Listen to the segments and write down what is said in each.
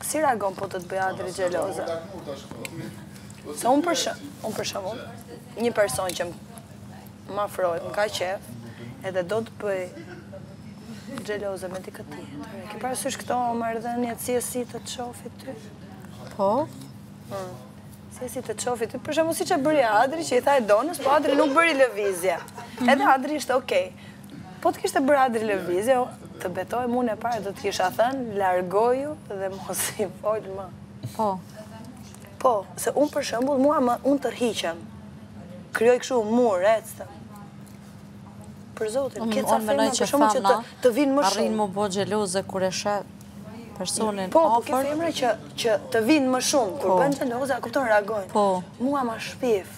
Si reagon po të të bënte Adri xheloze? Se unë për she, unë për shembull, një person që më afrohet, më ka qejf, edhe do të bëj xheloze me një tjetër. Ke parasysh këto më erdhe një çikë si të të shoh ty? Po? Hmm. Si të të shoh ty? Për shembull siç bëri Adri që i tha Edonës, po Adri nuk bëri lëvizje. Mhm. Edhe Adri ishte okej. Po të kishte bërë Adri lëvizje, të betohem unë e para, do të kisha thënë, largohu dhe mos i fol më. Po. Po, se unë për shembull, mua më unë tërhiqem. Krijoj kështu mur, s'e çan. Për zotin, ke ca femra, për shembull që të, të vijnë më shumë. Arrinë me u bo xheloze kur e sheh personin po, afër. Po, ke dhe femra që, që të vijnë më shumë, kur, po, i bën xheloze, a kupton, reagojnë. Po. Mua më shpif.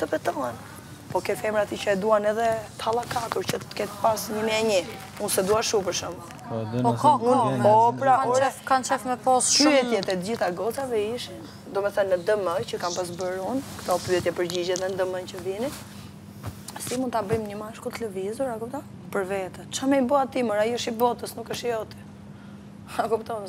Të betohen. Po ke femra ti që e duan edhe të hallakatur që të ketë pas një mijë. Unë s'e dua shumë për shembull. Po, po ka, po, po, pra, ore, kanë qejf me pos shumë. Pyetjet e gjithë gocave ishin, domethënë në DM që kam pas bërë unë, këto pyetje përgjigje dhe në DM që vinin, si mund të bëjmë një mashkull të lëvizur, a kupton? Për vete, ça me i bo atij mër, ai është i botës, nuk është i joti. A kupton,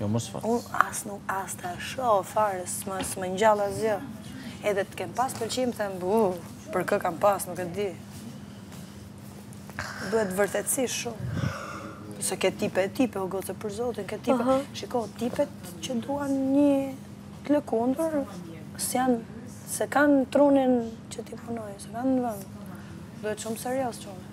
Jo më, s'flas. Unë as nuk, as të shoh fare, s'më ngjall asgjë. Edhe të kem pas pëlqim, të them, bu, për kë kam pas, nuk e di. Duhet vërtetësi shumë. Se ke tipe e tipe, o goc, për zotin, ke tipe. Shiko, tipet që duan një të lëkundur, s'janë, s'e kanë trunin që t'i punojë, s'e kanë në vend. Duhet shumë serios që unë.